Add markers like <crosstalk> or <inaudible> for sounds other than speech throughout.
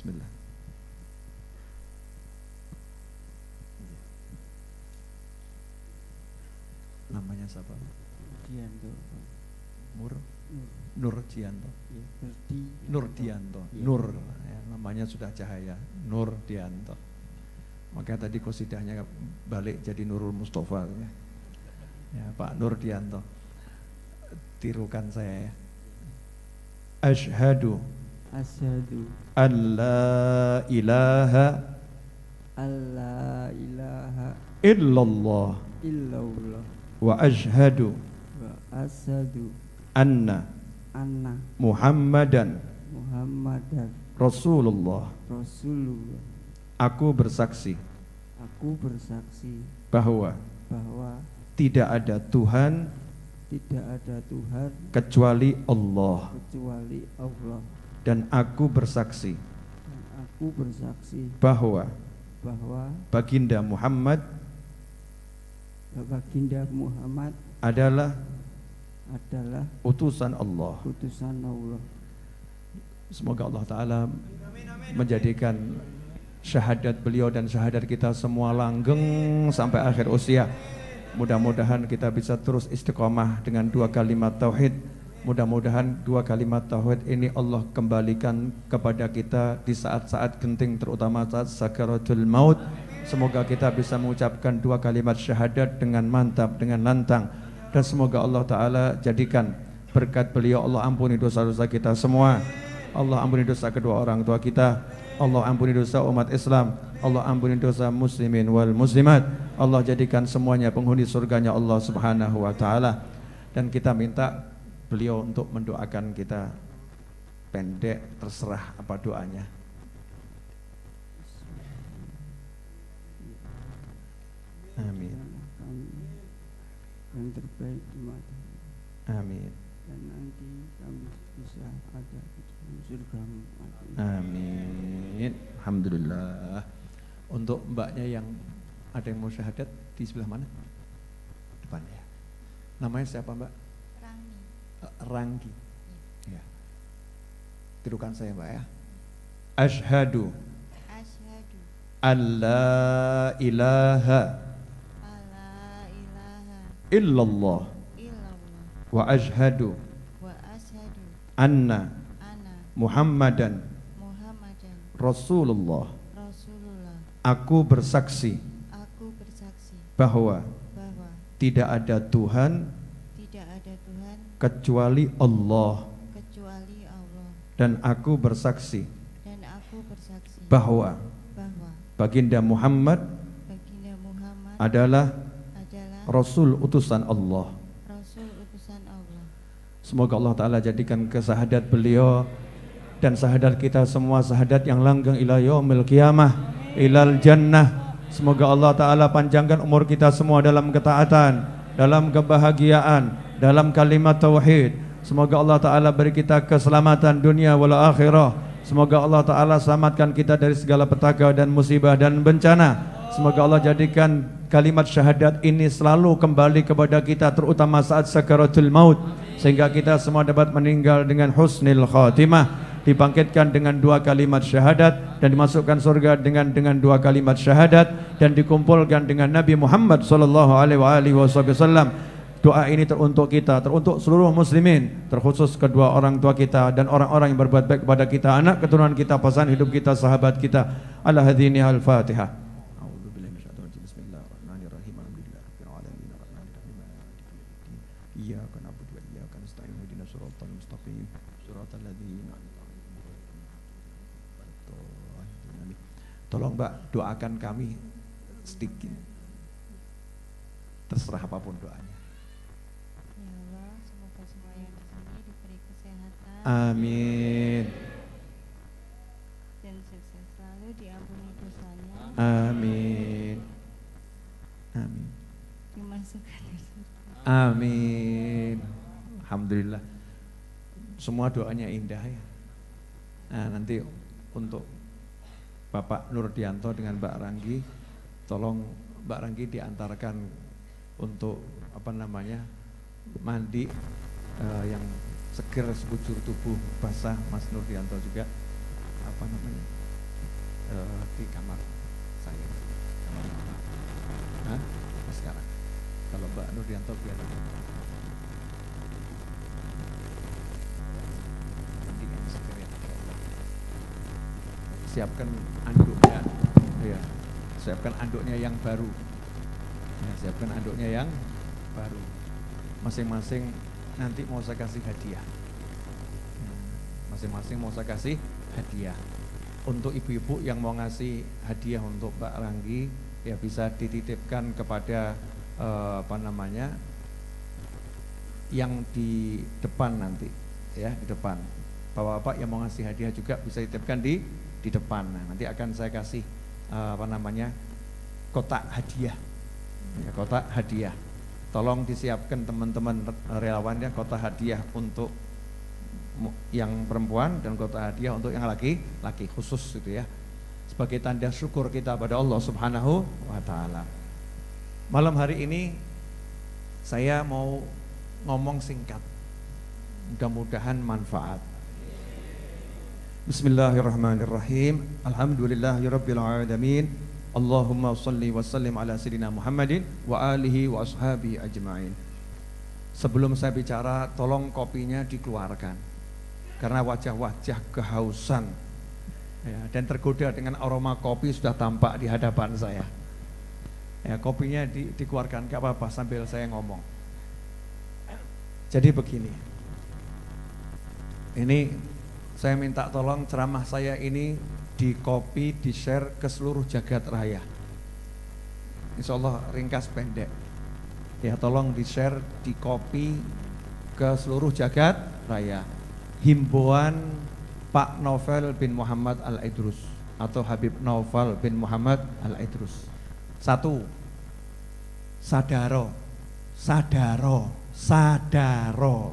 Bismillah. Namanya siapa? Dianto. Mur Nur. Nur Dianto. Ya, Berdi. Nur Dianto. Iya. Nur ya, namanya sudah cahaya. Nur Dianto. Makanya tadi kosidahnya balik jadi Nurul Mustafa ya. Ya, Pak Nur Dianto. Tirukan saya ya. Ashhadu Asyhadu an la ilaha alla ilaha illallah. Illallah. Wa ashhadu wa asyhadu anna anna Muhammadan Muhammadan Rasulullah. Rasulullah. Aku bersaksi Aku bersaksi bahwa bahwa tidak ada Tuhan tidak ada Tuhan kecuali Allah. kecuali Allah dan aku bersaksi dan aku bersaksi bahwa bahwa baginda Muhammad baginda Muhammad adalah adalah utusan Allah. utusan Allah. Semoga Allah taala menjadikan syahadat beliau dan syahadat kita semua langgeng sampai akhir usia. Mudah-mudahan kita bisa terus istiqomah dengan dua kalimat tauhid. Mudah-mudahan dua kalimat tauhid ini Allah kembalikan kepada kita di saat-saat genting terutama saat sakaratul maut. Semoga kita bisa mengucapkan dua kalimat syahadat dengan mantap, dengan lantang dan semoga Allah taala jadikan berkat beliau Allah ampuni dosa-dosa kita semua. Allah ampuni dosa kedua orang tua kita. Allah ampuni dosa umat Islam. Allah ampuni dosa muslimin wal muslimat. Allah jadikan semuanya penghuni surganya Allah Subhanahu wa taala. Dan kita minta beliau untuk mendoakan kita pendek terserah apa doanya. Amin. Yang terbaik Amin. dan nanti kami bisa ada di dalam surgamu. Amin. Amin. Alhamdulillah. Untuk mbaknya yang ada yang mau syahadat di sebelah mana? Depan ya. Namanya siapa mbak? Rangi. Ranggi. Ya. Tirukan saya mbak ya. Ashhadu Asyhadu an la ilaha alla ilaha illallah illallah wa ashhadu wa asyhadu anna anna Muhammadan Muhammadan Rasulullah. Rasulullah. Aku bersaksi Aku bersaksi bahwa bahwa tidak ada Tuhan kecuali Allah kecuali Allah dan aku bersaksi dan aku bersaksi bahwa bahwa baginda Muhammad baginda Muhammad adalah adalah Rasul utusan Allah. Rasul utusan Allah. Semoga Allah Ta'ala jadikan kesahadat beliau dan sahadat kita semua sahadat yang langgeng ila yaumil qiyamah ilal jannah. Semoga Allah Ta'ala panjangkan umur kita semua dalam ketaatan, dalam kebahagiaan, dalam kalimat tauhid. Semoga Allah Ta'ala beri kita keselamatan dunia wal akhirah. Semoga Allah Ta'ala selamatkan kita dari segala petaka dan musibah dan bencana. Semoga Allah jadikan kalimat syahadat ini selalu kembali kepada kita terutama saat sakaratul maut sehingga kita semua dapat meninggal dengan husnil khatimah dibangkitkan dengan dua kalimat syahadat dan dimasukkan surga dengan dengan dua kalimat syahadat dan dikumpulkan dengan Nabi Muhammad sallallahu alaihi wasallam Doa ini teruntuk kita, teruntuk seluruh muslimin, terkhusus kedua orang tua kita dan orang-orang yang berbuat baik kepada kita, anak keturunan kita, pasangan hidup kita, sahabat kita. Ala hadhihi al-Fatihah. Tolong Mbak doakan kami sedikit. Terserah apa pun doanya. Ya Allah, semoga semua yang di sini diberi kesehatan Amin. dan sukses selalu diampuni dosanya, Amin. Amin. dimasukkan. Amin. Alhamdulillah. Semua doanya indah ya. Nah, nanti untuk Bapak Nurdianto dengan Mbak Ranggi, tolong Mbak Ranggi diantarkan untuk apa namanya mandi eh, yang seger sebujur tubuh basah Mas Nurdianto juga. Apa namanya? E, di kamar saya. Kamar Hah? sekarang? Kalau Mbak Nurdianto biar ya. siapkan anduknya. Ya siapkan anduknya yang baru. Ya, siapkan anduknya yang baru. Masing-masing nanti mau saya kasih hadiah. Ya, masing-masing mau saya kasih hadiah. Untuk ibu-ibu yang mau ngasih hadiah untuk Pak Ranggi ya bisa dititipkan kepada eh, apa namanya yang di depan nanti ya di depan. Bapak-bapak yang mau ngasih hadiah juga bisa dititipkan di di depan. Nah, nanti akan saya kasih eh, apa namanya kotak hadiah. Ya, kotak hadiah tolong disiapkan teman-teman relawan ya kotak hadiah untuk yang perempuan dan kotak hadiah untuk yang laki laki khusus gitu ya sebagai tanda syukur kita pada Allah Subhanahu wa taala. Malam hari ini saya mau ngomong singkat. Mudah-mudahan manfaat. Bismillahirrahmanirrahim. Alhamdulillahirabbil alamin. Allahumma salli wa sallim ala sayyidina Muhammadin wa alihi wa ashabihi ajmain. Sebelum saya bicara, tolong kopinya dikeluarkan. Karena wajah-wajah kehausan ya, dan tergoda dengan aroma kopi sudah tampak di hadapan saya. Ya, kopinya di, dikeluarkan, gak apa-apa sambil saya ngomong. Jadi begini, ini saya minta tolong ceramah saya ini di copy, di share ke seluruh jagat raya. Insya Allah ringkas pendek. Ya tolong di share, di copy ke seluruh jagat raya. Himbauan Pak Novel bin Muhammad Al-Idrus atau Habib Novel bin Muhammad Al-Idrus. Satu, sadaro, sadaro, sadaro.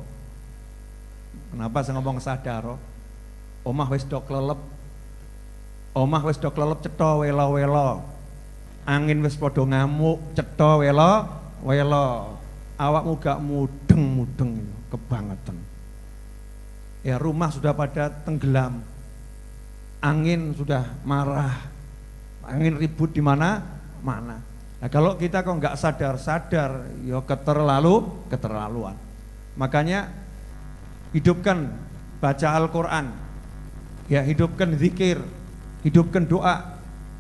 Kenapa saya ngomong sadaro? Omah wis do klelep. Omah wis do klelep cetha welo-welo. Angin wis padha ngamuk, cetha welo welo. Awakmu gak mudeng-mudeng kebangetan. Ya rumah sudah pada tenggelam. Angin sudah marah. Angin ribut di mana? Mana. Nah, kalau kita kok nggak sadar-sadar, ya keterlalu, keterlaluan. Makanya hidupkan baca Al-Qur'an. Ya, hidupkan zikir, hidupkan doa.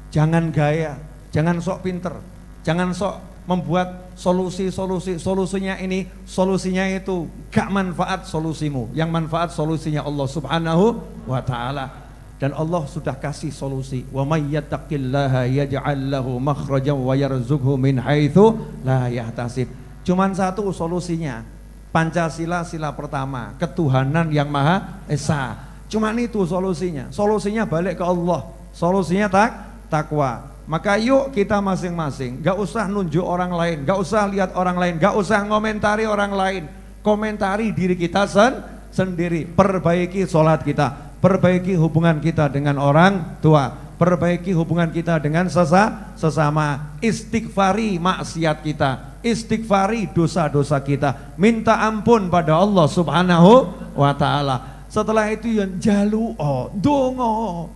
Jangan gaya, jangan sok pinter, jangan sok membuat solusi-solusi. Solusinya ini, solusinya itu gak manfaat solusimu. Yang manfaat solusinya Allah Subhanahu wa taala. Dan Allah sudah kasih solusi. Wa may yattaqillaha yaj'al lahu makhrajan wa yarzuqhu min haitsu la yahtasib. Cuman satu solusinya. Pancasila sila pertama, ketuhanan yang Maha Esa. Cuman itu solusinya. Solusinya balik ke Allah. Solusinya tak takwa. Maka yuk kita masing-masing, gak usah nunjuk orang lain, gak usah lihat orang lain, gak usah ngomentari orang lain, komentari diri kita sen sendiri. Perbaiki sholat kita, perbaiki hubungan kita dengan orang tua, perbaiki hubungan kita dengan sesa sesama, istighfari maksiat kita, istighfari dosa-dosa kita, minta ampun pada Allah Subhanahu wa taala. Setelah itu yang jalu oh, dongo.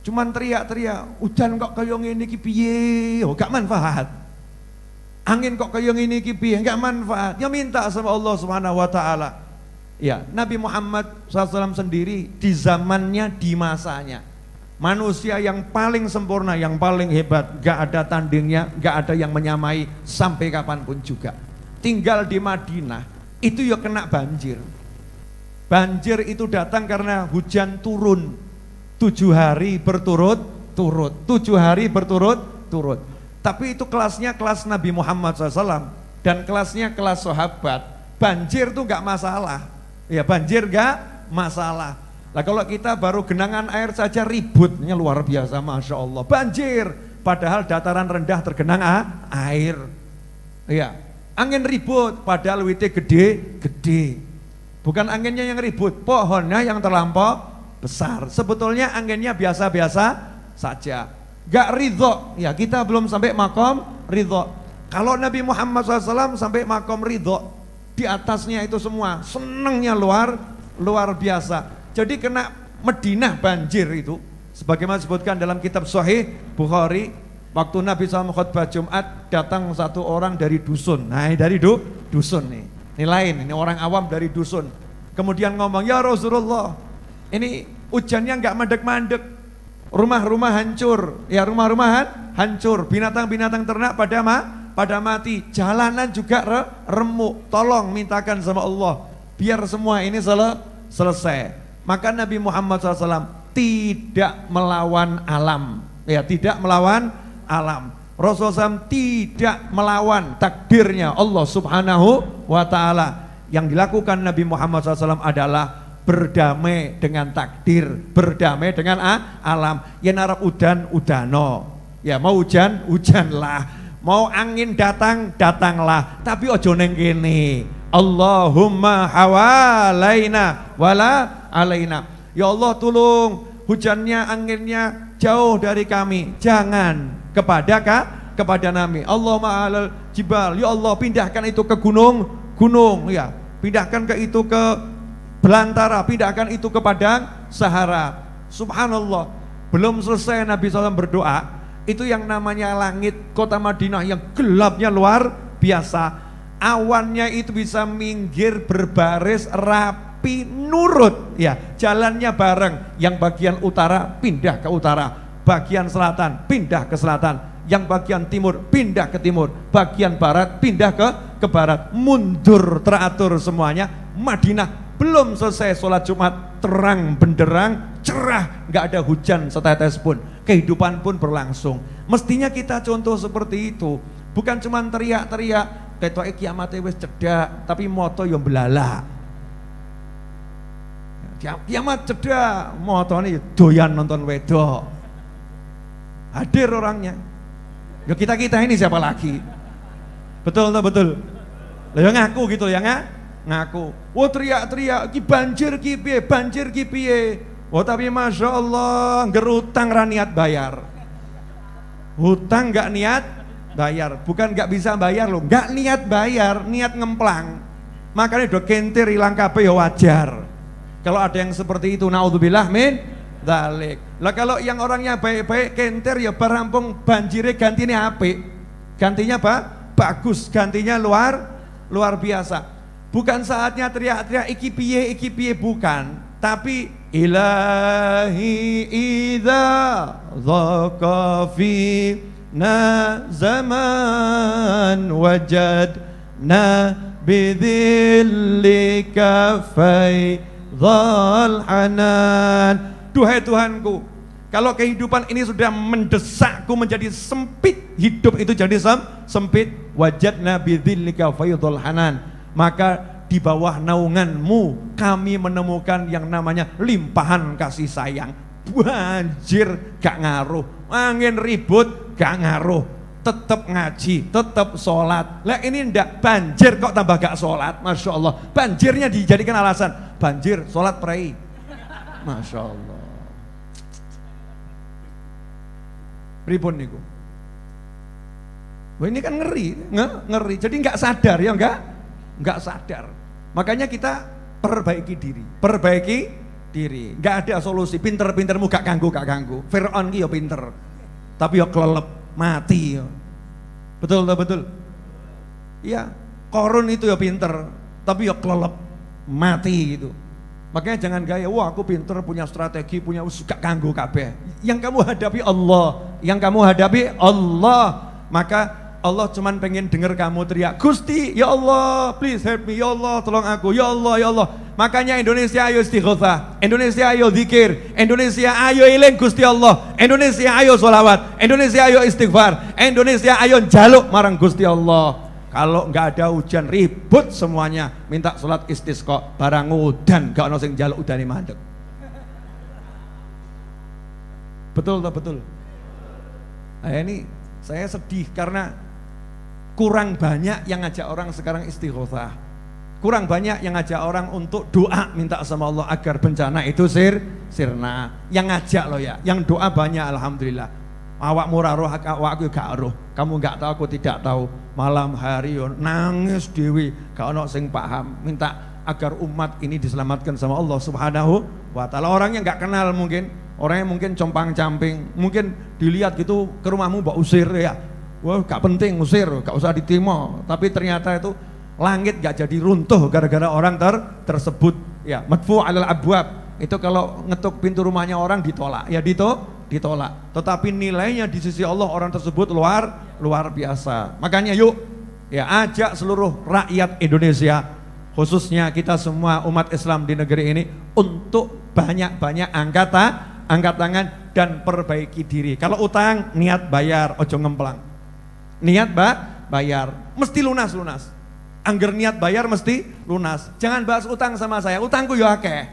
Cuman teriak-teriak, hujan kok kaya ngene iki piye? Oh, gak manfaat. Angin kok kaya ngene iki piye? Gak manfaat. Ya minta sama Allah Subhanahu wa taala. Ya, Nabi Muhammad SAW sendiri di zamannya, di masanya. Manusia yang paling sempurna, yang paling hebat, gak ada tandingnya, gak ada yang menyamai sampai kapan pun juga. Tinggal di Madinah, itu ya kena banjir. Banjir itu datang karena hujan turun. Tujuh hari berturut-turut. Tujuh hari berturut-turut. Tapi itu kelasnya kelas Nabi Muhammad SAW. Dan kelasnya kelas sahabat. Banjir itu gak masalah. Ya banjir gak masalah. Nah kalau kita baru genangan air saja ributnya luar biasa Masya Allah. Banjir. Padahal dataran rendah tergenang ah, air. Ya, angin ribut padahal wite gede, gede. Bukan anginnya yang ribut, pohonnya yang terlampau besar. Sebetulnya anginnya biasa-biasa saja. Gak ridho, ya kita belum sampai makom ridho. Kalau Nabi Muhammad SAW sampai makom ridho, di atasnya itu semua senengnya luar luar biasa. Jadi kena Medinah banjir itu, sebagaimana disebutkan dalam kitab Sahih Bukhari, waktu Nabi SAW khutbah Jumat datang satu orang dari dusun. Nah dari du, dusun nih. Ini lain, ini orang awam dari dusun. Kemudian ngomong, ya Rasulullah, ini hujannya nggak mandek-mandek. Rumah-rumah hancur, ya rumah-rumah han- hancur, binatang-binatang ternak pada ma pada mati, jalanan juga re remuk. Tolong mintakan sama Allah biar semua ini sel selesai. Maka Nabi Muhammad SAW tidak melawan alam, ya tidak melawan alam. Rasulullah SAW tidak melawan takdirnya Allah Subhanahu wa Ta'ala. Yang dilakukan Nabi Muhammad SAW adalah berdamai dengan takdir, berdamai dengan a- alam. Ya narap udan, udano. Ya mau hujan, hujanlah. Mau angin datang, datanglah. Tapi ojo neng kene. Allahumma hawalaina wala alaina. Ya Allah tolong hujannya, anginnya jauh dari kami. Jangan kepada kak kepada nami. Allahumma alal jibal. Ya Allah pindahkan itu ke gunung, gunung ya. Pindahkan ke itu ke belantara, pindahkan itu ke padang Sahara. Subhanallah. Belum selesai Nabi SAW berdoa, itu yang namanya langit kota Madinah yang gelapnya luar biasa. Awannya itu bisa minggir berbaris rapi nurut ya jalannya bareng yang bagian utara pindah ke utara bagian selatan pindah ke selatan. Yang bagian timur pindah ke timur. Bagian barat pindah ke ke barat. Mundur teratur semuanya. Madinah belum selesai sholat Jumat. Terang benderang cerah. Nggak ada hujan setetes pun. Kehidupan pun berlangsung. Mestinya kita contoh seperti itu. Bukan cuma teriak-teriak ketoke kiamate wis cedak tapi moto yo belala Kia- kiamat cedak yo doyan nonton wedok hadir orangnya. Ya kita kita ini siapa lagi? Betul atau betul? Lah ya ngaku gitu ya nggak? Ngaku. Wah teriak-teriak ki banjir ki piye? Banjir ki piye? Wah tapi masya Allah gerutang ra niat bayar. Hutang nggak niat bayar. Bukan nggak bisa bayar loh. Nggak niat bayar niat ngemplang. Makanya udah kentir hilang kabeh ya wajar. Kalau ada yang seperti itu naudzubillah min dalik lah kalau yang orangnya baik-baik kentir ya berampung banjirnya gantinya apik. Gantinya apa? Bagus. Gantinya luar luar biasa. Bukan saatnya teriak-teriak iki piye iki piye. Bukan. Tapi ilahi idza dhaqa fina zaman wajadna bidhillika faidhal hanan duhai Tuhanku kalau kehidupan ini sudah mendesakku menjadi sempit hidup itu jadi sem sempit. Wajadna bidhillika faidhal hanan. Maka di bawah naunganmu kami menemukan yang namanya limpahan kasih sayang. Banjir gak ngaruh. Angin ribut gak ngaruh. Tetap ngaji, tetap sholat. Lah ini ndak banjir kok tambah gak sholat? Masya Allah. Banjirnya dijadikan alasan. Banjir sholat pray Masya Allah Pripun niku Wah ini kan ngeri, nge- ngeri. Jadi nggak sadar ya nggak, nggak sadar. Makanya kita perbaiki diri, perbaiki diri. Nggak ada solusi. Pinter-pintermu gak ganggu, gak ganggu. Fir'aun ki ya pinter, tapi ya kelelep, mati. Ya. Betul tak betul? Iya. Korun itu ya pinter, tapi ya kelelep, mati gitu. Makanya jangan gaya, wah aku pinter, punya strategi, punya us, gak ganggu kabeh. Yang kamu hadapi Allah, yang kamu hadapi Allah. Maka Allah cuman pengen denger kamu teriak, Gusti, ya Allah, please help me, ya Allah, tolong aku, ya Allah, ya Allah. Makanya Indonesia ayo istighosah, Indonesia ayo zikir, Indonesia ayo eling Gusti Allah, Indonesia ayo sholawat, Indonesia ayo istighfar, Indonesia ayo jaluk marang Gusti Allah. Kalau nggak ada hujan ribut semuanya, minta sholat istisqa, barang udan, gak ono sing jaluk udane mandek. Betul tak betul? Nah, ini saya sedih karena kurang banyak yang ngajak orang sekarang istighosah. Kurang banyak yang ngajak orang untuk doa minta sama Allah agar bencana itu sir sirna. Yang ngajak loh ya, yang doa banyak alhamdulillah. Awak murah roh, awak aku gak roh. Kamu gak tahu, aku tidak tahu. Malam hari nangis dewi, gak ono sing paham. Minta agar umat ini diselamatkan sama Allah Subhanahu wa taala. Orang yang gak kenal mungkin, orangnya mungkin compang-camping, mungkin dilihat gitu ke rumahmu mbak usir ya. Wah, gak penting usir, gak usah ditimo. Tapi ternyata itu langit gak jadi runtuh gara-gara orang ter tersebut. Ya, madfu alal abwab. Itu kalau ngetuk pintu rumahnya orang ditolak. Ya dito ditolak. Tetapi nilainya di sisi Allah orang tersebut luar luar biasa. Makanya yuk ya ajak seluruh rakyat Indonesia khususnya kita semua umat Islam di negeri ini untuk banyak-banyak angkat ta- angkat tangan dan perbaiki diri. Kalau utang niat bayar, ojo ngemplang. Niat ba bayar, mesti lunas lunas. Angger niat bayar mesti lunas. Jangan bahas utang sama saya, utangku ya akeh.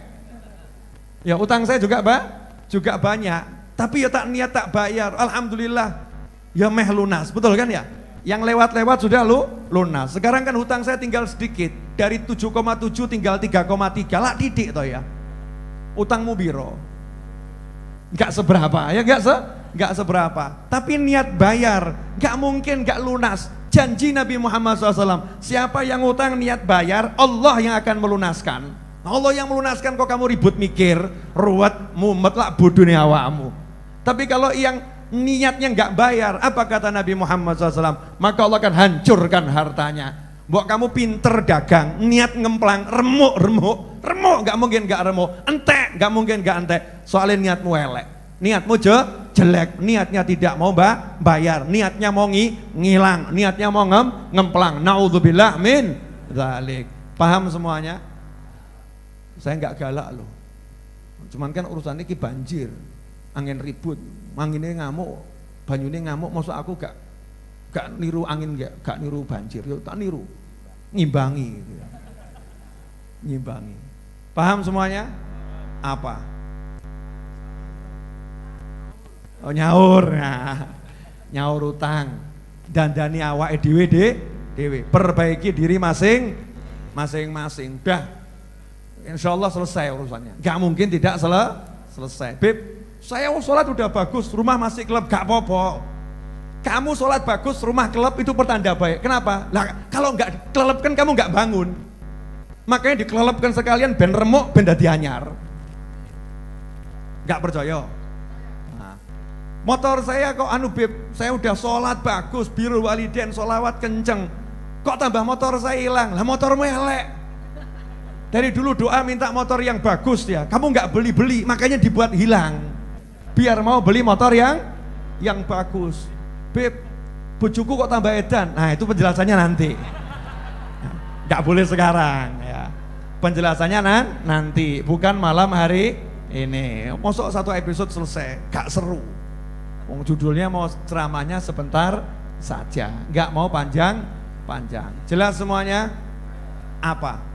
Ya utang saya juga ba juga banyak. Tapi ya tak niat tak bayar. Alhamdulillah. Ya meh lunas, betul kan ya? Yang lewat-lewat sudah lu lunas. Sekarang kan hutang saya tinggal sedikit. Dari 7,7 tinggal 3,3. Lah didik toh ya. Utangmu biro. Enggak seberapa, ya enggak se enggak seberapa. Tapi niat bayar, enggak mungkin enggak lunas. Janji Nabi Muhammad SAW, siapa yang utang niat bayar, Allah yang akan melunaskan. Allah yang melunaskan kok kamu ribut mikir, ruwet, mumet lah bodoh awakmu. Tapi kalau yang niatnya nggak bayar, apa kata Nabi Muhammad SAW? Maka Allah akan hancurkan hartanya. Buat kamu pinter dagang, niat ngemplang, remuk, remuk, remuk, nggak mungkin nggak remuk, entek, nggak mungkin nggak entek. Soalnya niatmu elek, niatmu je, jelek, niatnya tidak mau ba, bayar, niatnya mau ngi, ngilang, niatnya mau ngem, ngemplang. Naudzubillah min zalik. Paham semuanya? Saya nggak galak loh. Cuman kan urusan ini banjir, angin ribut, anginnya ngamuk, banyunya ngamuk, maksud aku gak gak niru angin gak, gak niru banjir, yo tak niru, ngimbangi, gitu ya. ngimbangi. Paham semuanya? Apa? Oh nyaur, nah. <laughs> nyaur utang, dandani awak dhewe dewe, perbaiki diri masing, masing-masing. Dah, insya Allah selesai urusannya. Gak mungkin tidak sele, selesai. Beb, saya sholat udah bagus, rumah masih klub, gak apa-apa. Kamu sholat bagus, rumah klub itu pertanda baik. Kenapa? Lah kalau nggak kelelep kan kamu nggak bangun. Makanya dikelepkan sekalian ben remuk, ben dadi anyar. Percaya? Nah, motor saya kok anu beb, saya udah sholat bagus, biru waliden, sholawat kenceng. Kok tambah motor saya hilang? Lah motormu elek. Dari dulu doa minta motor yang bagus ya. Kamu nggak beli-beli, makanya dibuat hilang. Biar mau beli motor yang yang bagus. Beb, bujuku kok tambah edan. Nah, itu penjelasannya nanti. Nggak boleh sekarang ya. Penjelasannya nan, nanti, bukan malam hari ini. Mosok satu episode selesai, gak seru. Wong judulnya mau ceramahnya sebentar saja, nggak mau panjang-panjang. Jelas semuanya? Apa?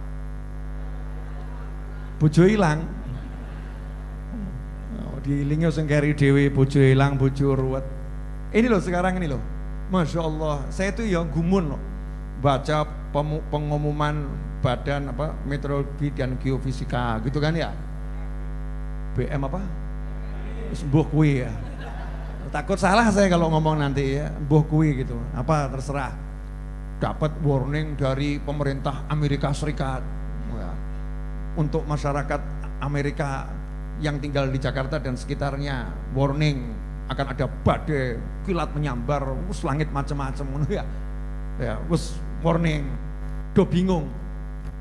bojo hilang. Oh, diilingi sing keri dewi bojo hilang, bojo ruwet. Ini loh sekarang ini loh. Masya Allah, saya itu ya gumun loh. Baca pengumuman badan apa meteorologi dan geofisika gitu kan ya. BM apa? Sembuh kui ya. Takut salah saya kalau ngomong nanti ya, buh kui gitu. Apa terserah. Dapat warning dari pemerintah Amerika Serikat. Ya untuk masyarakat Amerika yang tinggal di Jakarta dan sekitarnya warning akan ada badai kilat menyambar us langit macam-macam ya ya us warning. Do bingung.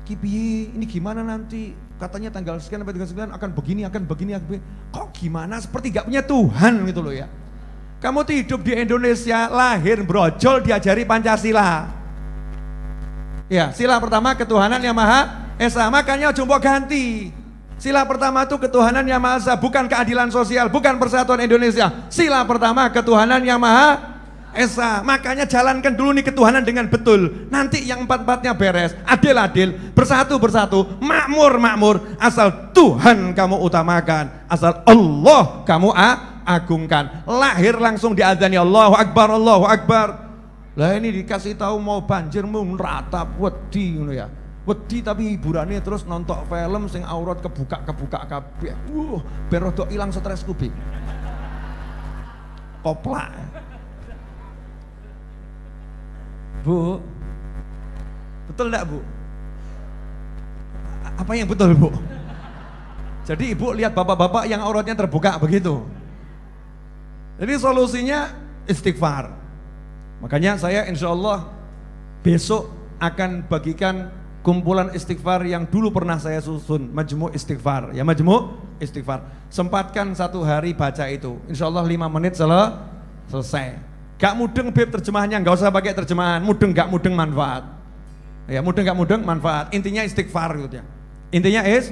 Kipi ini gimana nanti? Katanya tanggal sekian sampai tanggal sekian akan begini akan begini akan begini. kok gimana? Seperti gak punya Tuhan gitu loh ya. Kamu tuh hidup di Indonesia lahir brojol diajari Pancasila. Ya, sila pertama ketuhanan yang maha esa, makanya jumbo ganti. Sila pertama itu ketuhanan yang maha esa, bukan keadilan sosial, bukan persatuan Indonesia. Sila pertama ketuhanan yang maha esa, makanya jalankan dulu nih ketuhanan dengan betul. Nanti yang empat-empatnya beres, adil-adil, bersatu-bersatu, makmur-makmur, asal Tuhan kamu utamakan, asal Allah kamu agungkan. Lahir langsung diadzani Allahu Akbar, Allahu Akbar. Lah ini dikasih tahu mau banjir mau ratap wedi ngono ya. Wedi tapi hiburannya terus nonton film sing aurat kebuka-kebuka kabeh. Wuh, ben rada ilang stres kubi. Koplak. Bu. Betul enggak, Bu? Apa yang betul, Bu? Jadi ibu lihat bapak-bapak yang auratnya terbuka begitu. Jadi solusinya istighfar. Makanya saya insya Allah besok akan bagikan kumpulan istighfar yang dulu pernah saya susun, majmu istighfar. Ya majmu istighfar. Sempatkan satu hari baca itu. Insya Allah lima menit sel selesai. Gak mudeng beb terjemahannya, nggak usah pakai terjemahan. Mudeng gak mudeng manfaat. Ya mudeng gak mudeng manfaat. Intinya istighfar gitu ya. Intinya is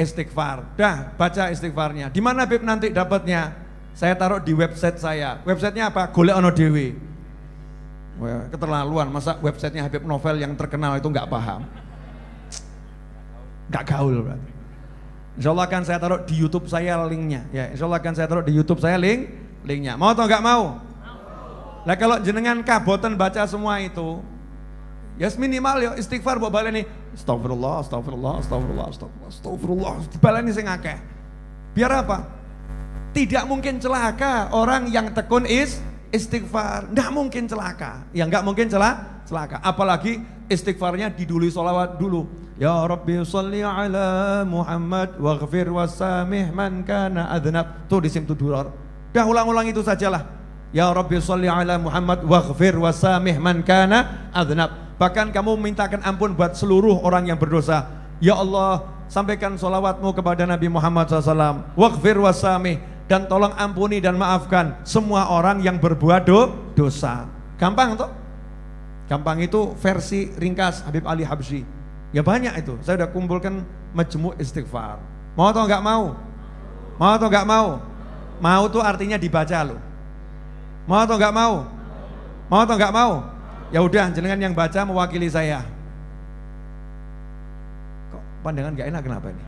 istighfar. Dah baca istighfarnya. Di mana beb nanti dapatnya? Saya taruh di website saya. Websitenya apa? Golek ono dewi. Keterlaluan. Masa websitenya Habib Novel yang terkenal itu nggak paham? Nggak gaul berarti. Insya Allah akan saya taruh di YouTube saya linknya. Ya, Insya Allah akan saya taruh di YouTube saya link linknya. Mau atau nggak mau? Nah kalau jenengan kabotan baca semua itu, ya minimal ya istighfar buat baleni. Astagfirullah, astagfirullah, astagfirullah, astagfirullah, astagfirullah. Baleni sing akeh. Biar apa? Tidak mungkin celaka orang yang tekun is istighfar. Tidak mungkin celaka. Ya nggak mungkin celaka, celaka. Apalagi istighfarnya didului solawat dulu. Ya Rabbi salli ala Muhammad waghfir wasamih man kana adnab. Tuh di sim. Dah ulang-ulang itu sajalah. Ya Rabbi salli ala Muhammad waghfir wasamih man kana adnab. Bahkan kamu mintakan ampun buat seluruh orang yang berdosa. Ya Allah, sampaikan solawatmu kepada Nabi Muhammad SAW. Waghfir wasamih dan tolong ampuni dan maafkan semua orang yang berbuat do, dosa. Gampang tuh? Gampang itu versi ringkas Habib Ali Habsyi. Ya banyak itu. Saya sudah kumpulkan majmu istighfar. Mau atau enggak mau? Mau atau enggak mau? Mau tuh artinya dibaca loh. Mau atau enggak mau? Mau atau enggak mau? Ya udah, jenengan yang baca mewakili saya. Kok pandangan enggak enak kenapa ini?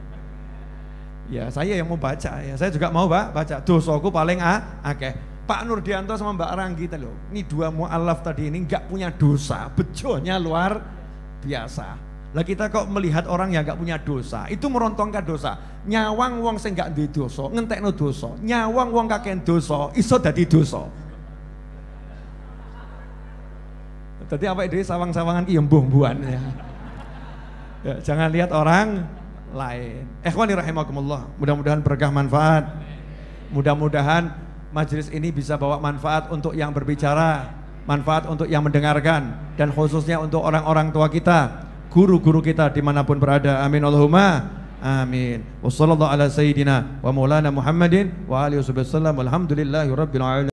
Ya saya yang mau baca ya. Saya juga mau pak baca. Dosaku paling a akeh. Pak Nurdianto sama Mbak Ranggi loh. Ini dua mualaf tadi ini nggak punya dosa, bejonya luar biasa. Lah kita kok melihat orang yang nggak punya dosa, itu merontongkan dosa. Nyawang wong sing nggak duwe dosa, ngentekno dosa. Nyawang wong kakek dosa, iso dadi dosa. Jadi apa itu sawang-sawangan iya mbuh-mbuhan ya. ya. Jangan lihat orang lain. Ikhwani rahimakumullah. Mudah-mudahan berkah manfaat. Mudah-mudahan majelis ini bisa bawa manfaat untuk yang berbicara, manfaat untuk yang mendengarkan, dan khususnya untuk orang-orang tua kita, guru-guru kita di mana pun berada. Amin Allahumma. Amin. Wassallallahu ala sayyidina wa maulana Muhammadin wa alihi wasallam. Alamin.